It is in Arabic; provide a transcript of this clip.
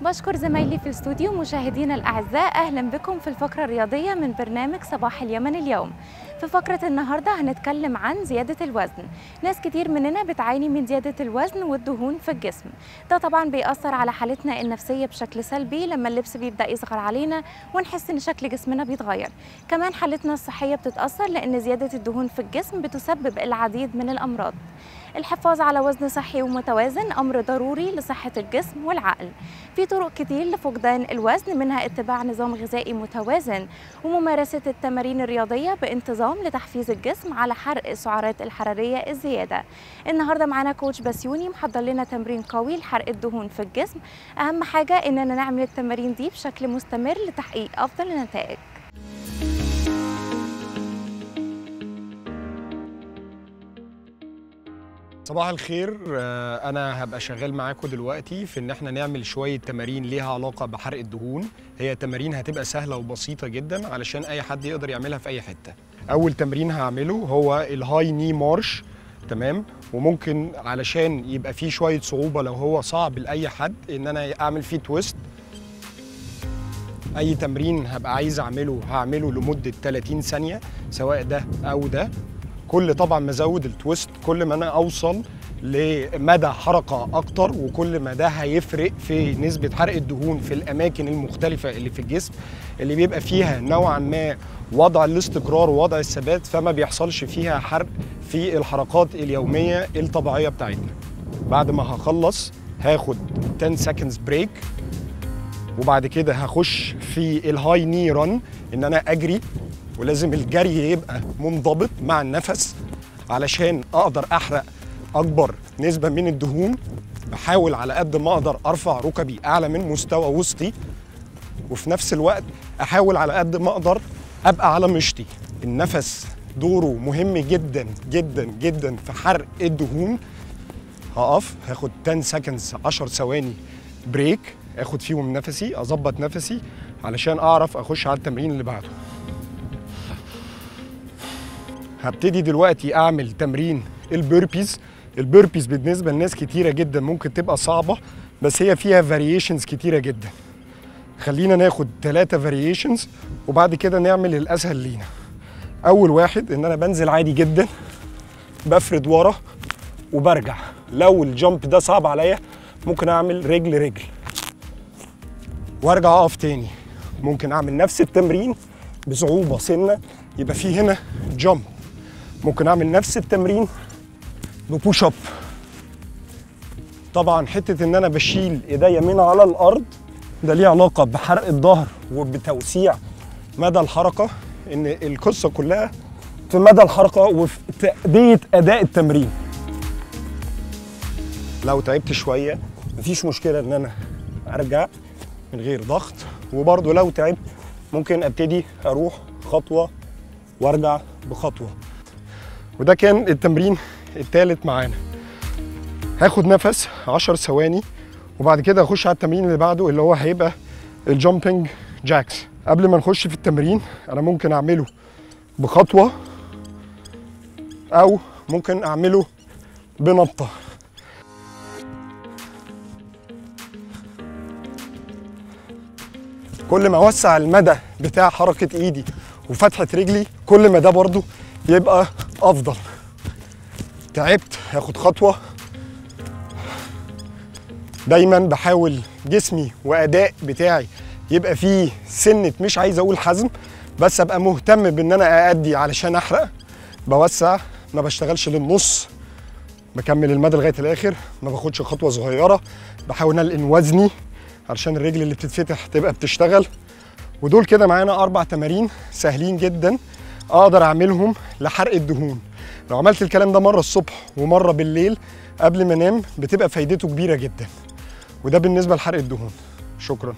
بشكر زمايلي في الاستوديو مشاهدينا الأعزاء أهلا بكم في الفقرة الرياضية من برنامج صباح اليمن اليوم. في فقرة النهاردة هنتكلم عن زيادة الوزن. ناس كتير مننا بتعاني من زيادة الوزن والدهون في الجسم. ده طبعا بيأثر على حالتنا النفسية بشكل سلبي لما اللبس بيبدأ يصغر علينا ونحس إن شكل جسمنا بيتغير. كمان حالتنا الصحية بتتأثر لأن زيادة الدهون في الجسم بتسبب العديد من الأمراض. الحفاظ على وزن صحي ومتوازن أمر ضروري لصحة الجسم والعقل. في طرق كتير لفقدان الوزن منها اتباع نظام غذائي متوازن وممارسة التمارين الرياضية بانتظام لتحفيز الجسم على حرق السعرات الحرارية الزيادة. النهاردة معانا كوتش بسيوني محضر لنا تمرين قوي لحرق الدهون في الجسم. أهم حاجة إننا نعمل التمارين دي بشكل مستمر لتحقيق أفضل النتائج. صباح الخير. آه، أنا هبقى شغال معاكم دلوقتي في إن إحنا نعمل شوية تمارين ليها علاقة بحرق الدهون. هي تمارين هتبقى سهلة وبسيطة جدا علشان أي حد يقدر يعملها في أي حتة. أول تمرين هعمله هو ال high knee march تمام؟ وممكن علشان يبقى فيه شوية صعوبة لو هو صعب لأي حد إن أنا أعمل فيه twist أي تمرين هبقى عايز أعمله هعمله لمدة 30 ثانية سواء ده أو ده. كل طبعا ما ازود ال twist كل ما أنا أوصل لمدى حركة أكتر وكل ما ده هيفرق في نسبة حرق الدهون في الأماكن المختلفة اللي في الجسم اللي بيبقى فيها نوعا ما وضع الاستقرار ووضع الثبات فما بيحصلش فيها حرق في الحركات اليومية الطبيعية بتاعتنا. بعد ما هخلص هاخد 10 seconds break وبعد كده هخش في ال high knee إن أنا أجري ولازم الجري يبقى منضبط مع النفس علشان أقدر أحرق أكبر نسبة من الدهون. بحاول على قد ما أقدر أرفع ركبي أعلى من مستوى وسطي. وفي نفس الوقت أحاول على قد ما أقدر أبقى على مشطي. النفس دوره مهم جدا جدا جدا في حرق الدهون. هقف هاخد 10 سكندز 10 ثواني break آخد فيهم نفسي أظبط نفسي علشان أعرف أخش على التمرين اللي بعده. هبتدي دلوقتي أعمل تمرين ال burpees. ال burpees بالنسبة لناس كتيرة جدا ممكن تبقى صعبة بس هي فيها variations كتيرة جدا. خلينا ناخد ثلاثة variations وبعد كده نعمل الأسهل لينا. أول واحد إن أنا بنزل عادي جدا بفرد ورا وبرجع. لو ال jump ده صعب عليا ممكن أعمل رجل رجل وأرجع أقف تاني. ممكن أعمل نفس التمرين بصعوبة سنة يبقى في هنا jump ممكن أعمل نفس التمرين ب push up طبعا حتة إن أنا بشيل ايديا من على الأرض ده ليه علاقة بحرق الظهر وبتوسيع مدى الحركة إن القصة كلها في مدى الحركة وفي تأدية أداء التمرين. لو تعبت شوية مفيش مشكلة إن أنا أرجع من غير ضغط وبرضه لو تعبت ممكن أبتدي أروح خطوة وأرجع بخطوة. وده كان التمرين الثالث معانا. هاخد نفس 10 ثواني وبعد كده اخش على التمرين اللي بعده اللي هو هيبقى الجامبنج جاكس قبل ما نخش في التمرين أنا ممكن أعمله بخطوة أو ممكن أعمله بنطة. كل ما أوسع المدى بتاع حركة إيدي وفتحة رجلي كل ما ده برضو يبقى أفضل. تعبت هاخد خطوة. دايما بحاول جسمي وأداء بتاعي يبقى فيه سنة مش عايز أقول حزم بس أبقى مهتم بإن أنا أأدي علشان أحرق. بوسع ما بشتغلش للنص. بكمل المدى لغاية الآخر ما باخدش خطوة صغيرة. بحاول انقل وزني علشان الرجل اللي بتتفتح تبقى بتشتغل. ودول كده معانا أربع تمارين سهلين جدا. أقدر اعملهم لحرق الدهون. لو عملت الكلام ده مرة الصبح ومرة بالليل قبل ما انام بتبقى فايدته كبيرة جدا. وده بالنسبة لحرق الدهون. شكرا.